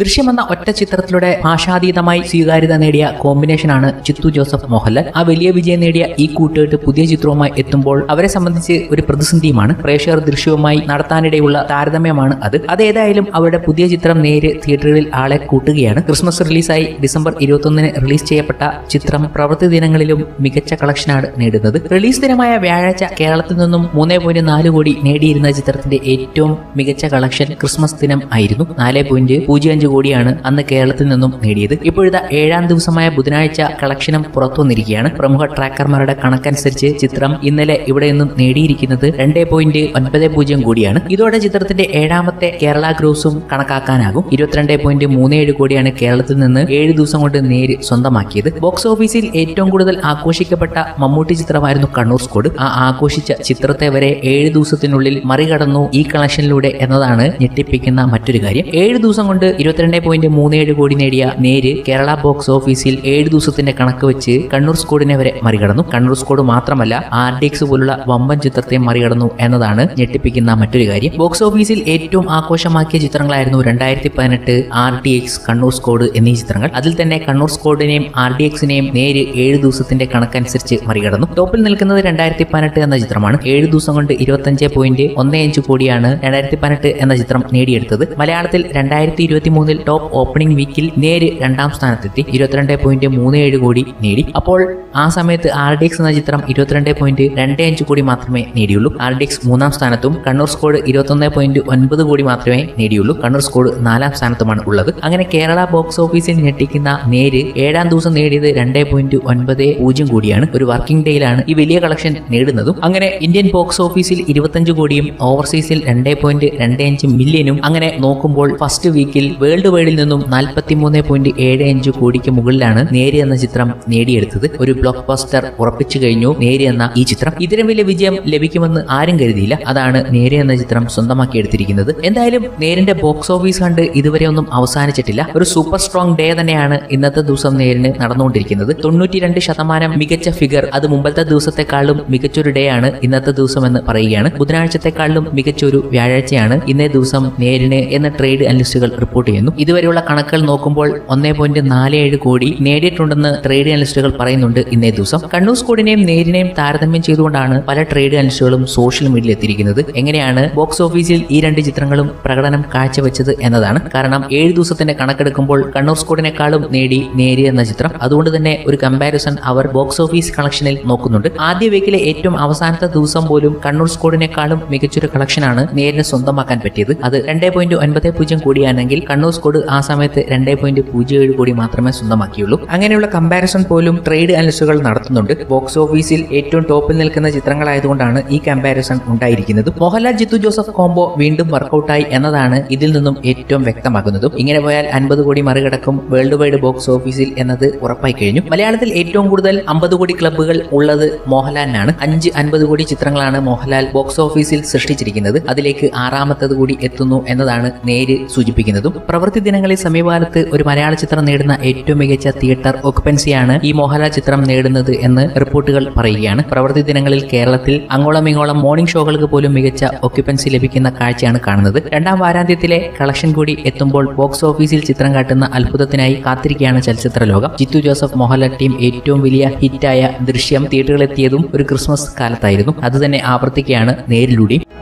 ദൃശ്യം എന്ന ഒറ്റ ചിത്രത്തിലൂടെ ആശാതീതമായി സ്വീകാര്യത നേടിയ കോമ്പിനേഷനാണ് ചിത്തു ജോസഫ് മോഹൻലാൽ. ആ വലിയ വിജയം നേടിയ ഈ കൂട്ടുകെട്ട് പുതിയ ചിത്രവുമായി എത്തുമ്പോൾ അവരെ സംബന്ധിച്ച് ഒരു പ്രതിസന്ധിയുമാണ്. പ്രേക്ഷകർ ദൃശ്യവുമായി നടത്താനിടയുള്ള താരതമ്യമാണ് അത്. അതേതായാലും അവരുടെ പുതിയ ചിത്രം നേര് തിയേറ്ററുകളിൽ ആളെ കൂട്ടുകയാണ്. ക്രിസ്മസ് റിലീസായി ഡിസംബർ ഇരുപത്തൊന്നിന് റിലീസ് ചെയ്യപ്പെട്ട ചിത്രം പ്രവൃത്തി ദിനങ്ങളിലും മികച്ച കളക്ഷനാണ് നേടുന്നത്. റിലീസ് ദിനമായ വ്യാഴാഴ്ച കേരളത്തിൽ നിന്നും മൂന്നേ പോയിന്റ് നാല് കോടി നേടിയിരുന്ന ചിത്രത്തിന്റെ ഏറ്റവും മികച്ച കളക്ഷൻ ക്രിസ്മസ് ദിനം ആയിരുന്നു. നാല് പോയിന്റ് പൂജ്യം അഞ്ച് കോടിയാണ് അന്ന് കേരളത്തിൽ നിന്നും നേടിയത്. ഇപ്പോഴത്തെ ഏഴാം ദിവസമായ ബുധനാഴ്ച കളക്ഷനും പുറത്തു വന്നിരിക്കുകയാണ്. പ്രമുഖ ട്രാക്കർമാരുടെ കണക്കനുസരിച്ച് ചിത്രം ഇന്നലെ ഇവിടെ നിന്നും നേടിയിരിക്കുന്നത് രണ്ട് പോയിന്റ് ഒൻപത് പൂജ്യം കോടിയാണ്. ഇതോടെ ചിത്രത്തിന്റെ ഏഴാമത്തെ കേരള ഗ്രൂസും കണക്കാക്കാനാകും. ഇരുപത്തിരണ്ട് പോയിന്റ് മൂന്ന് ഏഴ് കോടിയാണ് കേരളത്തിൽ നിന്ന് ഏഴ് ദിവസം കൊണ്ട് നേര് സ്വന്തമാക്കിയത്. ബോക്സ് ഓഫീസിൽ ഏറ്റവും കൂടുതൽ ആഘോഷിക്കപ്പെട്ട മമ്മൂട്ടി ചിത്രമായിരുന്നു കണ്ണൂർ സ്കോഡ്. ആ ആഘോഷിച്ച ചിത്രത്തെ വരെ ഏഴ് ദിവസത്തിനുള്ളിൽ മറികടന്നു ഈ കളക്ഷനിലൂടെ എന്നതാണ് ഞെട്ടിപ്പിക്കുന്ന മറ്റൊരു കാര്യം. ഏഴ് ദിവസം കൊണ്ട് ഇരുപത്തിരണ്ട് പോയിന്റ് മൂന്ന് ഏഴ് കോടി നേടിയ നേര് കേരള ബോക്സ് ഓഫീസിൽ ഏഴ് ദിവസത്തിന്റെ കണക്ക് വെച്ച് കണ്ണൂർ സ്കോഡിനെ വരെ മറികടന്നു. കണ്ണൂർ സ്കോഡ് മാത്രമല്ല ആർഡിക്സ് പോലുള്ള വമ്പൻ ചിത്രത്തെ മറികടന്നു എന്നതാണ് ഞെട്ടിപ്പിക്കുന്ന മറ്റൊരു കാര്യം. ബോക്സ് ഓഫീസിൽ ഏറ്റവും ആഘോഷമാക്കിയ ചിത്രങ്ങളായിരുന്നു രണ്ടായിരത്തി പതിനെട്ട് R D X Kannur squad എന്നീ ചിത്രങ്ങൾ. അതിൽ തന്നെ കണ്ണൂർ സ്കോഡിനെയും ആർ ഡി എക്സിനെയും നേര് ഏഴ് ദിവസത്തിന്റെ കണക്കനുസരിച്ച് മറികടന്നു. ടോപ്പിൽ നിൽക്കുന്നത് രണ്ടായിരത്തി പതിനെട്ട് എന്ന ചിത്രമാണ്. ഏഴ് ദിവസം കൊണ്ട് ഇരുപത്തഞ്ച് പോയിന്റ് ഒന്ന് അഞ്ച് കോടിയാണ് രണ്ടായിരത്തി പതിനെട്ട് എന്ന ചിത്രം നേടിയെടുത്തത്. മലയാളത്തിൽ രണ്ടായിരത്തി ഇരുപത്തി മൂന്നിൽ ടോപ്പ് ഓപ്പണിംഗ് വീക്കിൽ നേര് രണ്ടാം സ്ഥാനത്തെത്തി. ഇരുപത്തിരണ്ട് പോയിന്റ് മൂന്ന് ഏഴ് കോടി നേടി. അപ്പോൾ ആ സമയത്ത് ആർ ഡി എക്സ് എന്ന ചിത്രം ഇരുപത്തിരണ്ട് പോയിന്റ് രണ്ട് അഞ്ച് കോടി മാത്രമേ നേടിയുള്ളൂ. ആർ ഡി എക്സ് മൂന്നാം സ്ഥാനത്തും കണ്ണൂർ സ്കോഡ് ഇരുപത്തൊന്ന് പോയിന്റ് ഒൻപത് കോടി മാത്രമേ നേടിയുള്ളൂ. കണ്ണൂർ സ്കോഡ് നാലാം സ്ഥാനത്തുമാണ് ഉള്ളത്. അങ്ങനെ കേരള ബോക്സ് ഓഫീസിൽ ഞെട്ടിക്കുന്ന നേര് ഏഴാം ദിവസം നേടിയത് രണ്ട് പോയിന്റ് ഒൻപത് പൂജ്യം കോടിയാണ്. ഒരു വർക്കിംഗ് ഡേയിലാണ് ഈ വലിയ കളക്ഷൻ നേടുന്നതും. അങ്ങനെ ഇന്ത്യൻ ബോക്സ് ഓഫീസിൽ ഇരുപത്തഞ്ച് കോടിയും ഓവർസീസിൽ രണ്ട് പോയിന്റ് രണ്ട് അഞ്ച് മില്യനും അങ്ങനെ നോക്കുമ്പോൾ ഫസ്റ്റ് വീക്കിൽ വേൾഡ് വൈഡിൽ നിന്നും നാൽപ്പത്തി മൂന്ന് പോയിന്റ് ഏഴ് അഞ്ച് കോടിക്ക് മുകളിലാണ് നേരി എന്ന ചിത്രം നേടിയെടുത്തത്. ഒരു ബ്ലോക്ക് ബസ്റ്റർ ഉറപ്പിച്ചു കഴിഞ്ഞു നേരി എന്ന ഈ ചിത്രം. ഇതിലും വലിയ വിജയം ലഭിക്കുമെന്ന് ആരും കരുതിയില്ല. അതാണ് നേരി എന്ന ചിത്രം സ്വന്തമാക്കി എടുത്തിരിക്കുന്നത്. എന്തായാലും നേരിന്റെ ബോക്സ് ഓഫീസ് കണ്ട് ഇതുവരെ ഒന്നും അവസാനിച്ചിട്ടില്ല. ഒരു സൂപ്പർ സ്ട്രോങ് ഡേ തന്നെയാണ് ഇന്നത്തെ ദിവസം നേരിന് നടന്നുകൊണ്ടിരിക്കുന്നത്. തൊണ്ണൂറ്റി രണ്ട് ശതമാനം മികച്ച ഫിഗർ അത് മുമ്പത്തെ ദിവസത്തെക്കാളും മികച്ചൊരു ഡേ ആണ് ഇന്നത്തെ ദിവസം എന്ന് പറയുകയാണ്. ബുധനാഴ്ചത്തെക്കാളും മികച്ചൊരു വ്യാഴാഴ്ചയാണ് ഇന്നേ ദിവസം നേരിന് എന്ന ട്രേഡ് അനലിസ്റ്റുകൾ റിപ്പോർട്ട് ചെയ്യുന്നു. ഇതുവരെയുള്ള കണക്കുകൾ നോക്കുമ്പോൾ ഒന്നേ പോയിന്റ് നാല് ഏഴ് കോടി നേടിയിട്ടുണ്ടെന്ന് ട്രേഡ് അനലിസ്റ്റുകൾ പറയുന്നുണ്ട് ഇന്നേ ദിവസം. കണ്ണൂർ സ്കോഡിനെയും നേരിനെയും താരതമ്യം ചെയ്തുകൊണ്ടാണ് പല ട്രേഡ് അനലിസ്റ്റുകളും സോഷ്യൽ മീഡിയയിൽ എത്തിയിരിക്കുന്നത് എങ്ങനെയാണ് ബോക്സ് ഓഫീസിൽ ഈ രണ്ട് ചിത്രങ്ങളും പ്രകടനം കാഴ്ചവെച്ചത് എന്നതാണ്. കാരണം ഏഴ് ദിവസത്തിന്റെ കണക്കെടുക്കുമ്പോൾ കണ്ണൂർ സ്കോഡിനെക്കാളും നേടി നേരി എന്ന ചിത്രം. അതുകൊണ്ട് തന്നെ ഒരു കമ്പാരിസൺ അവർ ബോക്സ് ഓഫീസ് കളക്ഷനിൽ നോക്കുന്നുണ്ട്. ആദ്യ വീക്കിലെ ഏറ്റവും അവസാനത്തെ ദിവസം പോലും കണ്ണൂർ സ്കോഡിനെക്കാളും മികച്ചൊരു കളക്ഷനാണ് നേരിന് സ്വന്തമാക്കാൻ പറ്റിയത്. അത് രണ്ടേ പോയിന്റ് ഒൻപത് പൂജ്യം കോടിയാണെങ്കിൽ കണ്ണൂർ സ്കോഡ് ആ സമയത്ത് രണ്ടേ പോയിന്റ് പൂജ്യം ഏഴ് കോടി മാത്രമേ സ്വന്തമാക്കിയുള്ളൂ. അങ്ങനെയുള്ള കമ്പാരിസൺ പോലും ട്രേഡ് അനലിസ്റ്റുകൾ നടത്തുന്നുണ്ട്. ബോക്സ് ഓഫീസിൽ ഏറ്റവും ടോപ്പിൽ നിൽക്കുന്ന ചിത്രങ്ങളായതുകൊണ്ടാണ് ഈ കമ്പാരിസൺ ഉണ്ടായിരിക്കുന്നത്. മോഹൻലാൽ ജിത്തു ജോസഫ് കോംബോ വീണ്ടും വർക്കൗട്ടായി എന്നതാണ് ഇതിൽ നിന്നും ഏറ്റവും വ്യക്തമാകുന്നത്. ഇങ്ങനെ പോയാൽ അൻപത് കോടി മറികടക്കും വേൾഡ് വൈഡ് ബോക്സ് ഓഫീസിൽ എന്നത് ഉറപ്പായി കഴിഞ്ഞു. മലയാളത്തിൽ ഏറ്റവും കൂടുതൽ അമ്പത് കോടി ക്ലബ്ബുകൾ ഉള്ളത് മോഹൻലാലിനാണ്. അഞ്ച് അൻപത് കോടി ചിത്രങ്ങളാണ് മോഹൻലാൽ ബോക്സ് ഓഫീസിൽ സൃഷ്ടിച്ചിരിക്കുന്നത്. അതിലേക്ക് ആറാമത്തത് കൂടി എത്തുന്നു എന്നതാണ് നേര് സൂചിപ്പിക്കുന്നതും. പ്രവൃത്തി ദിനങ്ങളിൽ സമീപകാലത്ത് ഒരു മലയാള ചിത്രം നേടുന്ന ഏറ്റവും മികച്ച തിയേറ്റർ ഒക്കുപെൻസിയാണ് ഈ മോഹൻലാൽ ചിത്രം നേടുന്നത് എന്ന് റിപ്പോർട്ടുകൾ പറയുകയാണ്. പ്രവൃത്തി ദിനങ്ങളിൽ കേരളത്തിൽ അങ്ങോളം ഇങ്ങോളം മോർണിംഗ് ഷോകൾക്ക് പോലും മികച്ച ഒക്യുപ്പൻസി ലഭിക്കുന്ന കാഴ്ചയാണ് കാണുന്നത്. രണ്ടാം വാരാന്ത്യത്തിലെ കളക്ഷൻ കൂടി എത്തുമ്പോൾ ബോക്സ് ഓഫീസിൽ ചിത്രം കാട്ടുന്ന അത്ഭുതത്തിനായി കാത്തിരിക്കുകയാണ് ചലച്ചിത്ര ലോകം ജിത്തു ജോസഫ് മോഹൻലാൽ ടീം ഏറ്റവും വലിയ ഹിറ്റായ ദൃശ്യം തിയേറ്ററുകളിലെത്തിയതും ഒരു ക്രിസ്മസ് കാലത്തായിരുന്നു. അതുതന്നെ ആവർത്തിക്കുകയാണ് നേരിലൂടെയും.